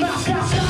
Let's.